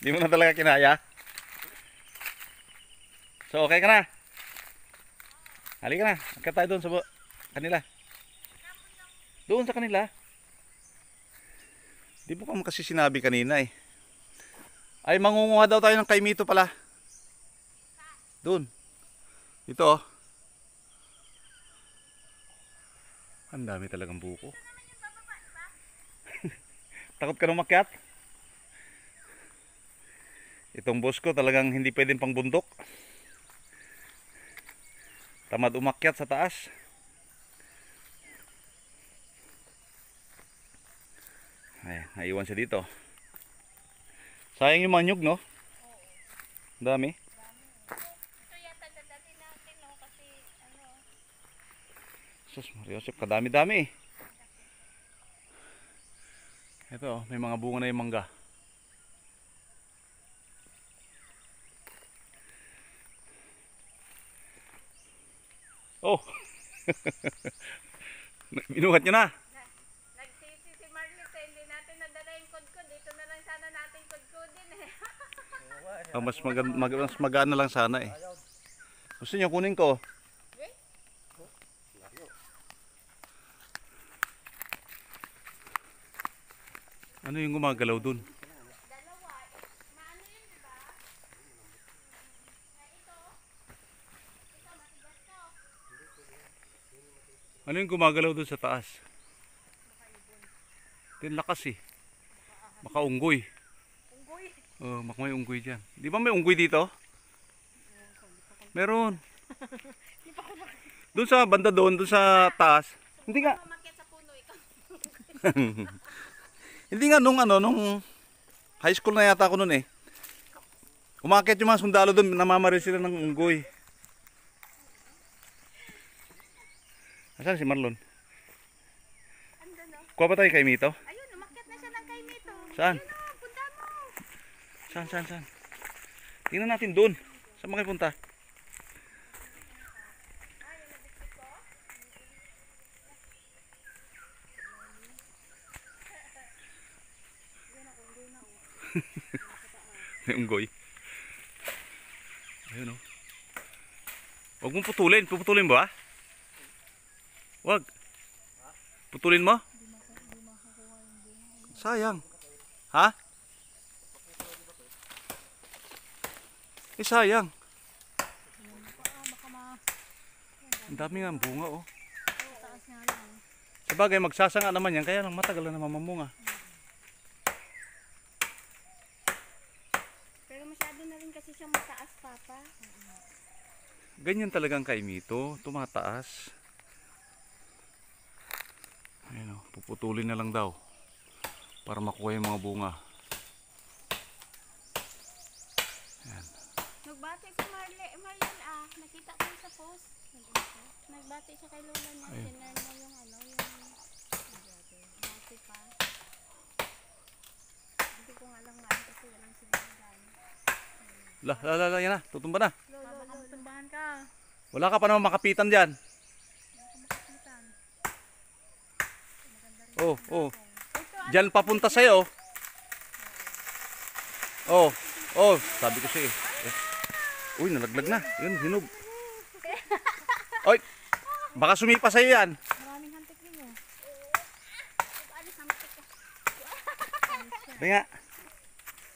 Hindi mo na talaga kinaya. So, okay ka na? Halika na. Agka tayo doon sa kanila. Doon sa kanila. Di mo ka kasi sinabi kanina eh. Ay, mangunguha daw tayo ng kaimito pala. Doon. Ito oh. Ang dami talagang buko. Takot ka nung makyat? Itong boss ko talagang hindi pwedeng pang bundok. Tamad umakyat sa taas. Ay, naiwan siya dito. Sayang yung manyog, no? Dami. Sus, Mariosep, kadami-dami. Ito, may mga bunga na yung mangga. Oh! Binuhat nyo na. nagsisi si Marlita, hindi natin nadala yung kudkod. Dito na lang sana natin kudkudin, eh. Ah, mas, mag, mag, mas magaan na lang sana eh. Gusto nyo kunin ko? Ano yung gumagalaw dun? Dalawa. Maano yun, di ba? Eh, ito. Ito, matigas to. Ano yung gumagalaw dun sa taas? Din lakas eh. Baka unggoy. Oh, baka may unggoy dyan. Di ba may unggoy dito? Meron. Doon sa banda doon, doon sa taas. Hindi nga, hindi nga nung ano, nung high school na yata ako noon eh. Umakit yung mga sundalo doon, namamaril sila ng unggoy. Asan si Marlon? Ando, no? Kuha pa tayo kay Mito? Ayun, umakyat na siya ng kay Mito. Saan? Ayun, no, punta mo. Saan, saan, saan? Tingnan natin doon. Saan makipunta? May unggoy. Ayun o. Huwag mong putulin. Puputulin ba? Huwag. Putulin mo? Sayang. Ha? Eh sayang. Ang dami nga bunga oh. Sabagay magsasanga naman yan kaya lang matagal na naman mamunga. Pero masyado na rin kasi siyang mataas, Papa. Ganyan talagang kaimito, tumataas. Ayun oh, puputulin na lang daw para makuha yung mga bunga. Nagbati si Marle, Marlon ah. Nakita ko sa post. Nagbati siya kay Lola niya. Ayun. Sinare mo yung ano, yung bati pa. Hindi ko nga lang maan kasi walang sinagan. La, la, la, la, yan na, tutumba na. Lolo, lolo, tumbahan ka. Wala ka pa naman makapitan dyan. Oh, oh. Diyan papunta sa'yo. Oh, oh, sabi ko siya eh. Eh. Uy, nalaglag na. Yun, hinog. Oy, baka sumipa sa'yo yan. maraming hantik sampit ka. Kaya,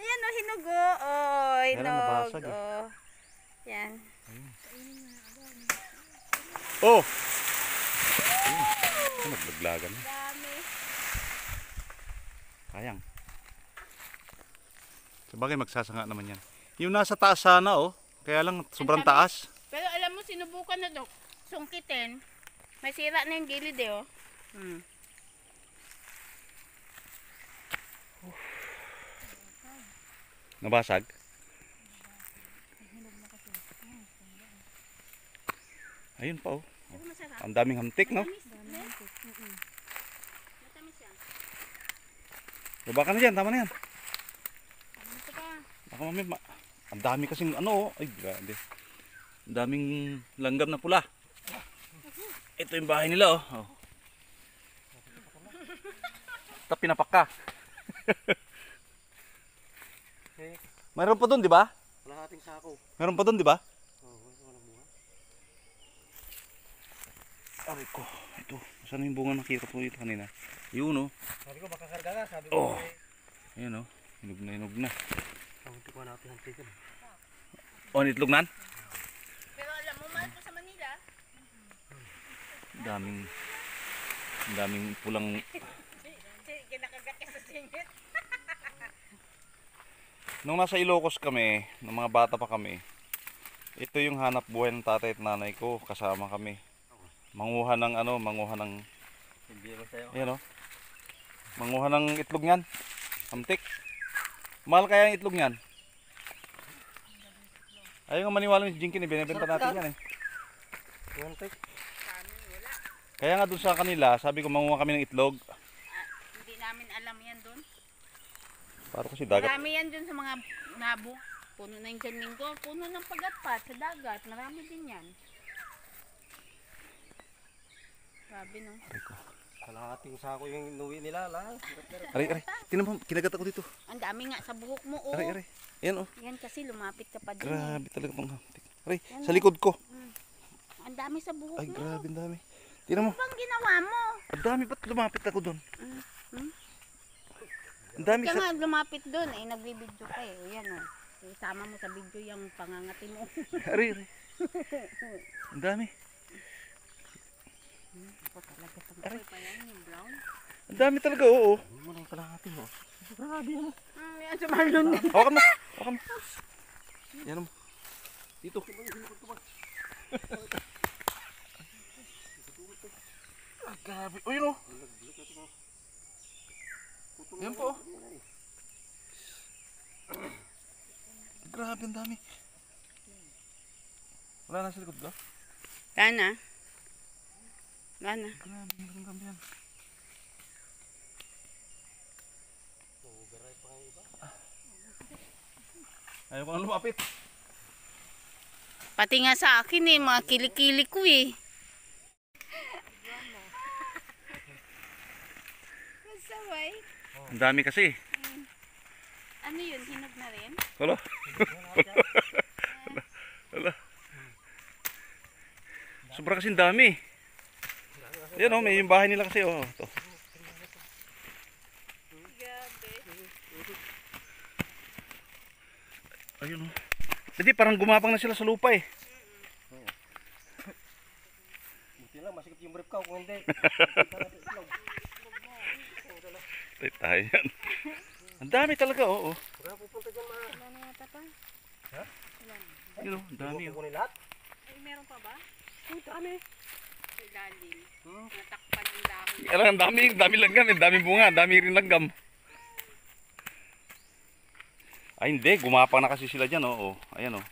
Ayan o, hinog o. Oh, hinog. eh. Oh. Yan. oh. Ayun, ay, naglaglagan na. Sayang. Sabagay, magsasanga naman yan. Yung nasa taas sana oh. Kaya lang, sobrang taas. Pero alam mo, sinubukan na dok. Sungkitin. May sira na yung gilid eh oh. Hmm. Nabasag. Ayun pa oh. Ang daming hamtik, no? Matamis. Mm-mm. Matamis yan. Baba ka na dyan, tama na yan. Baka mamaya, ma- ang dami kasing ano, oh. ay grabe. Ang daming langgam na pula. Ito yung bahay nila, oh. oh. Ito pinapak ka. Mayroon pa doon, di ba? Kalahating sako. Meron pa doon, di ba? Oo, oh, walang bunga. Aray ko. Ito. Saan yung bunga nakita ko dito kanina? Yun, oh. Sabi ko baka karga ka, sabi Oh. ko. Eh, Ayan, oh. Hinog na, hinog na. Ang tuwa natin ang tigan. Oh, nitlog nan? Pero alam mo, mahal ko sa Manila. Daming... Ang daming pulang... Kinakagat ka sa singit. Nung nasa Ilocos kami, nung mga bata pa kami, ito yung hanap buhay ng tatay at nanay ko. Kasama kami. Manguha ng ano, manguha ng... Hindi ba sa'yo? Ayan, oh. Manguha ng itlog niyan. Amtik. Mahal kaya yung itlog niyan? Ayaw nga maniwala ni Jinkin, eh. binibenta natin yan eh. Yan, tek. Kaya nga dun sa kanila, sabi ko manguha kami ng itlog. Ah, hindi namin alam yan doon. Para kasi dagat. Marami yan dun sa mga nabo. Puno na yung ganminggo. Puno ng pagatpat sa dagat. Marami din yan. Grabe no. Aray ko. Kalahating sako yung inuwi nila, lang. Aray, aray. Tinan mo, kinagat ako dito. Ang dami nga sa buhok mo. Oh. Aray, aray. Ayan oh. Yan kasi lumapit ka pa din. eh. Grabe talaga tong hamtik. Aray, sa likod ko. Ang dami sa buhok Ay, mo. grabe ang dami. Tinan mo, Ano bang ginawa mo? ang dami ba't lumapit ako doon? Hmm? Ang dami Kaya sa... nga lumapit doon. Eh, nagbibidyo ka eh. O yan o. Isama mo sa video yung pangangati mo. Aray, aray. Ang dami. Ako talaga sa yan yung brown. Ang dami talaga, oo. Mo na yung kalahating, oh. Hmm, yan si Marlon. Hawakan mo. Hawakan mo. Yan mo. Dito. Ah, grabe. O, yun o. Yan po. oh. Grabe, ang dami. Wala na sa likod ba? Gana. Gana. Grabe, ang dami yan. Ayaw ko na lumapit. Pati nga sa akin eh, mga kilikili ko eh. Masaway. Ang dami kasi. Ano yun, hinog na rin? Wala. Wala. Wala. Sobra kasing dami. Yan oh, may yung bahay nila kasi oh. Grabe. Ayun oh. Hindi, parang gumapang na sila sa lupa eh. Buti lang, masikip yung brief ka. Kung hindi, Tay tayo yan. Ang dami talaga oh. oh. wala pupunta dyan, ma. Wala na yata pa. Yun oh, ang dami. Kukunin lahat. Ay, meron pa ba? Ang dami. Sa ilalim. Hmm. Natakpan. Kaya lang, ang dami, ang dami langgam, ang dami bunga, ang dami rin langgam. Ay hindi, gumapang na kasi sila dyan oh. oh. Ayan oh.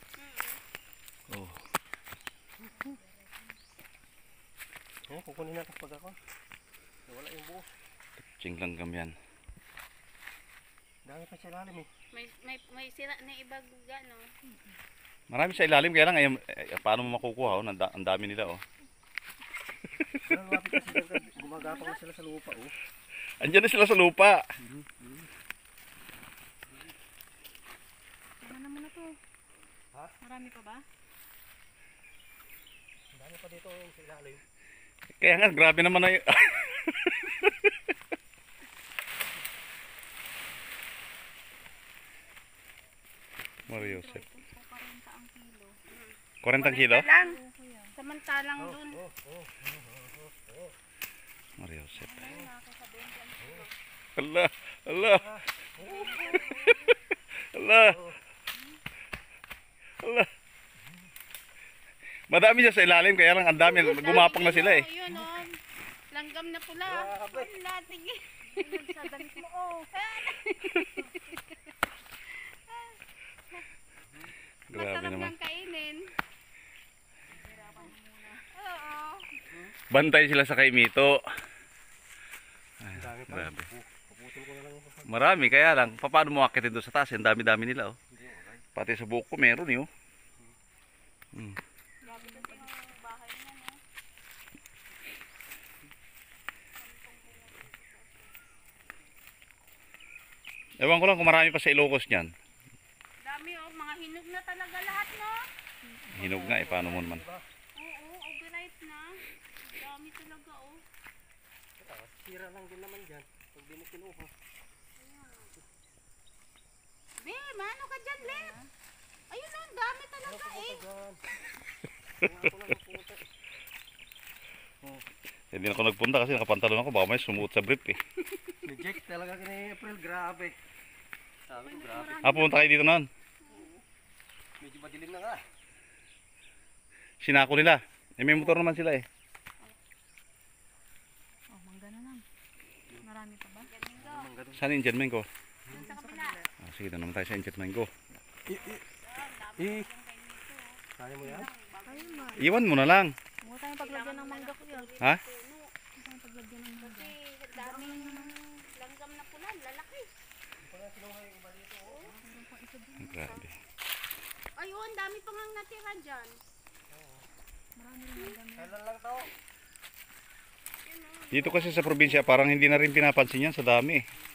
Oh. Eh, kukunin natin pag ako. Eh, Wala yung buo. Ching langgam yan. Dami pa sa ilalim eh. May, may, may sira na iba no? Marami sa ilalim, kaya lang, ay, ay, paano mo makukuha oh. Ang dami nila oh. Wala lumapit kasi dyan. Gumagapang na sila sa lupa, oh. Andiyan na sila sa lupa. Ano naman na to? Ha? Marami pa ba? Ang dami pa dito yung sa ilalim. Kaya nga, grabe naman na yun. Mario Joseph. 40 kilo? lang. Samantalang dun. Mario Joseph. Ala, ala. Ala. Ala. Madami siya sa ilalim, kaya lang ang dami, gumapang na sila eh. Ayun oh. Langgam na pula. Ang lating eh. Sa damit mo oh. Grabe Masarap naman. lang kainin. Oo. Bantay sila sa Kaimito. Ay, Ang dami pa. grabe. Puputol ko na lang yung Marami, kaya lang, paano mo akitin doon sa taas? Ang dami-dami nila, oh. Pati sa buhok ko, meron, eh, oh. Hmm. Ewan ko lang kung marami pa sa Ilocos niyan. hinog na talaga lahat, no? Hinog nga eh, paano mo naman? Oo, overripe na. Dami talaga, oh. Sira lang din naman dyan. Pag di mo kinuha. Be, mano ka dyan, Len? Ayun, oh, ang dami talaga, eh. Lang napunta. Hindi na ako nagpunta kasi nakapantalon ako. Baka may sumuot sa brief eh. Reject talaga kini April. Grabe. Sabi ko grabe. Ah, pumunta kayo dito noon. Medyo madilim na nga. Sinako nila. Eh, may motor naman sila eh. Oh, mangga na lang. Marami pa ba? Anong ganun? Saan yung sa kabila. Ah, sige, doon naman tayo sa Engine ko. Eh. Kaya mo yan? Ayun. Iwan mo na lang. Huwag tayong paglagyan ng mangga ko yun. Ha? Huwag tayong paglagyan ng mangga. Kasi daming langgam na pula, lalaki. Grabe. Ay, oh, ang dami pa nga natira dyan. Marami rin mangga. Kailan lang to? Dito kasi sa probinsya, parang hindi na rin pinapansin yan sa dami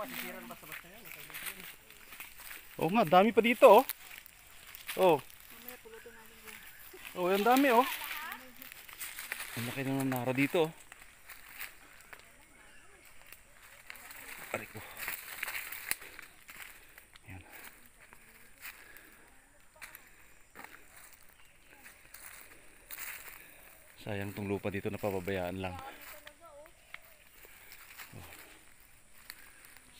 naman sisiran basta-basta yan. Oo nga, dami pa dito oh. Oh. Oh, ang dami oh. Ang laki na ng nara dito oh. Aray ko. Yan. Sayang tong lupa dito napapabayaan lang.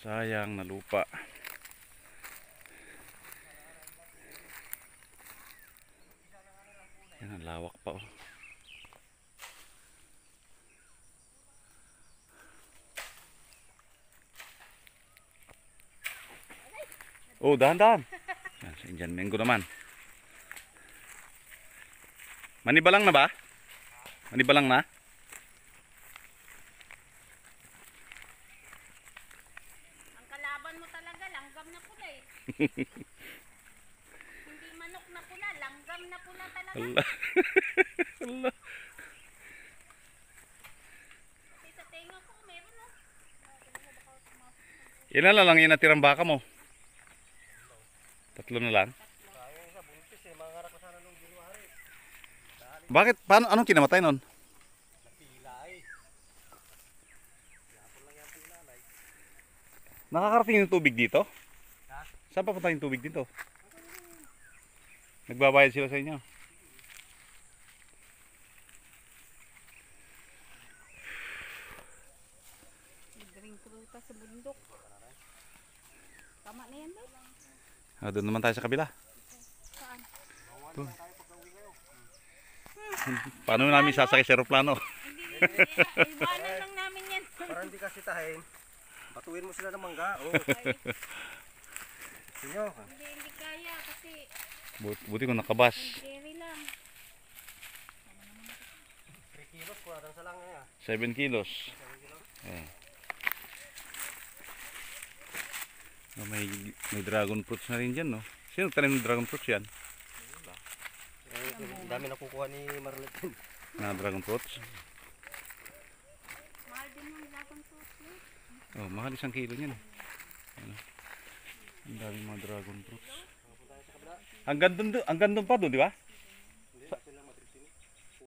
Sayang na lupa. Yan ang lawak pa oh. Oh, dahan-dahan. Yan, sa Indian mango naman. Manibalang na ba? Manibalang na? Ang kalaban mo talaga, langgam na pula eh. Hindi manok na pula, langgam na pula talaga. Allah. Allah. Sa tenga ko, meron oh. Ilan na lang yung natirang baka mo? Tatlo na lang? Bakit? Paano? Anong kinamatay nun? Nakakarating yung tubig dito? Saan papunta yung tubig dito? Nagbabayad sila sa inyo? Galing prutas sa bundok. Tama na yan ba? Ah, doon naman tayo sa kabila. Saan? Doon. Paano namin sasakay sa aeroplano? Hindi, iwanan lang namin yan. Para hindi kasi tahin. Batuin mo sila ng mangga. Oh. Sinyo. Hindi, hindi kaya kasi Buti, buti kung nakabas. carry lang. 3 kilos po. Adang sa lang nga. 7 kilos. Eh. Oh, may, may dragon fruits na rin dyan, no? Sino tanim ng dragon fruits yan? Eh, ang dami nakukuha ni Marletin. Na dragon fruits? Mahal din yung dragon fruit. eh. Oh, mahal isang kilo niyan. Ano? Ang dami mga dragon fruits. Ang gandun, do- ang gandun pa doon, di ba?